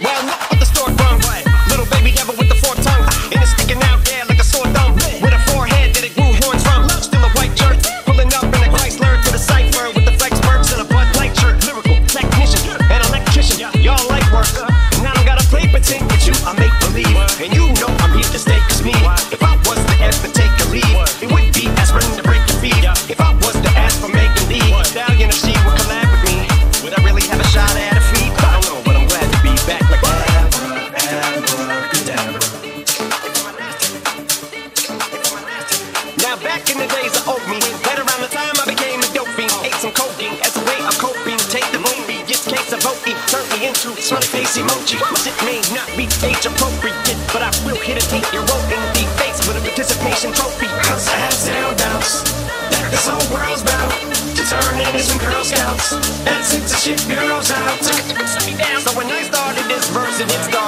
Well, Now back in the days of old me, right around the time I became a dope fiend, ate some cocaine as a way of coping. Take the movie, just case of turn me into smelly face emoji. My may not be age appropriate, but I will hit a DEI rep in the face with a participation trophy. Cause I have zero doubts that this whole world's about to turn into some Girl Scouts and send to shit girls out. So when I started this verse, it started.